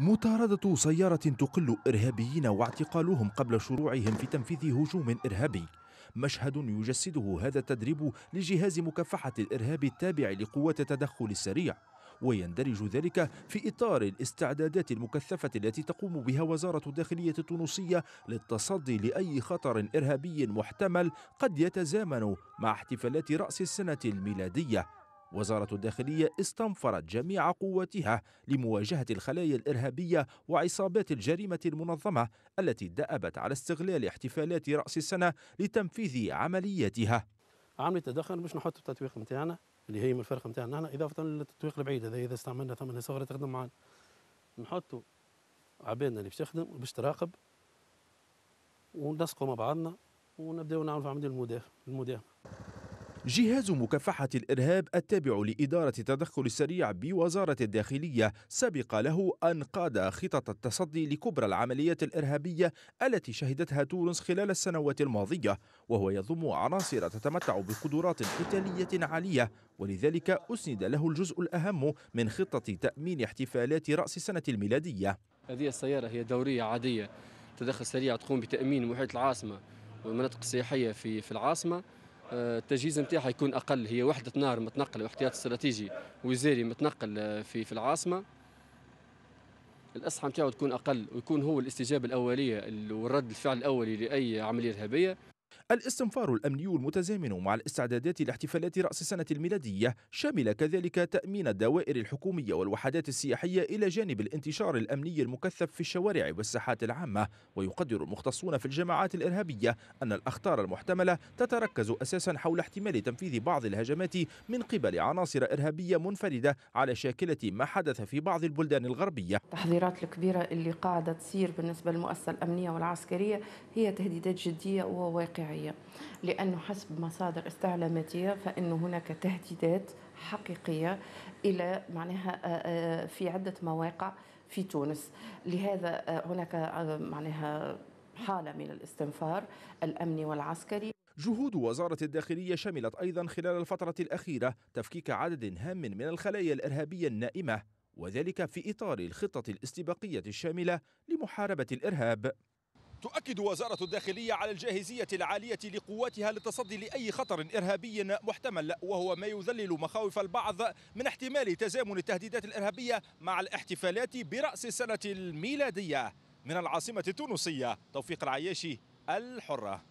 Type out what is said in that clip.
مطاردة سيارة تقل إرهابيين واعتقالهم قبل شروعهم في تنفيذ هجوم إرهابي. مشهد يجسده هذا التدريب لجهاز مكافحة الإرهاب التابع لقوات التدخل السريع ويندرج ذلك في إطار الاستعدادات المكثفة التي تقوم بها وزارة الداخلية التونسية للتصدي لأي خطر إرهابي محتمل قد يتزامن مع احتفالات رأس السنة الميلادية. وزارة الداخلية استنفرت جميع قواتها لمواجهة الخلايا الإرهابية وعصابات الجريمة المنظمة التي دأبت على استغلال احتفالات رأس السنة لتنفيذ عملياتها. عملية تدخل باش نحط التطبيق نتاعنا اللي هي من الفرقة نتاعنا إضافة للتطبيق البعيد هذا إذا استعملنا ثمن صغيرة تخدم معنا نحطوا عبادنا اللي باش تخدم باش تراقب ونلصقوا مع بعضنا ونبدأو نعملوا عملية المداهمة جهاز مكافحة الإرهاب التابع لإدارة التدخل السريع بوزارة الداخلية سبق له أن قاد خطط التصدي لكبرى العمليات الإرهابية التي شهدتها تونس خلال السنوات الماضية وهو يضم عناصر تتمتع بقدرات قتالية عالية ولذلك أسند له الجزء الأهم من خطة تأمين احتفالات رأس السنة الميلادية. هذه السيارة هي دورية عادية. تدخل سريع تقوم بتأمين محيط العاصمة والمناطق السياحية في في العاصمة التجهيز نتاعها يكون أقل. هي وحدة نار متنقلة واحتياط استراتيجي وزاري متنقل في في العاصمة. الاصحى نتاعو تكون أقل ويكون هو الاستجابة الأولية والرد الفعل الأولي لأي عملية إرهابية. الاستنفار الأمني المتزامن مع الاستعدادات لاحتفالات رأس السنة الميلادية شمل كذلك تأمين الدوائر الحكومية والوحدات السياحية إلى جانب الانتشار الأمني المكثف في الشوارع والساحات العامة. ويقدر المختصون في الجماعات الإرهابية أن الأخطار المحتملة تتركز أساسا حول احتمال تنفيذ بعض الهجمات من قبل عناصر إرهابية منفردة على شاكلة ما حدث في بعض البلدان الغربية. التحذيرات الكبيرة اللي قاعدة تصير بالنسبة للمؤسسة الأمنية والعسكرية هي تهديدات جدية وواقعية. الشرعية لأنه حسب مصادر استعلاماتية فإن هناك تهديدات حقيقية إلى معناها في عدة مواقع في تونس. لهذا هناك معناها حالة من الاستنفار الأمني والعسكري. جهود وزارة الداخلية شملت أيضا خلال الفترة الأخيرة تفكيك عدد هام من الخلايا الإرهابية النائمة وذلك في إطار الخطة الاستباقية الشاملة لمحاربة الإرهاب. تؤكد وزارة الداخلية على الجاهزية العالية لقواتها للتصدي لأي خطر إرهابي محتمل وهو ما يذلل مخاوف البعض من احتمال تزامن التهديدات الإرهابية مع الاحتفالات برأس السنة الميلادية. من العاصمة التونسية توفيق العياشي الحرة.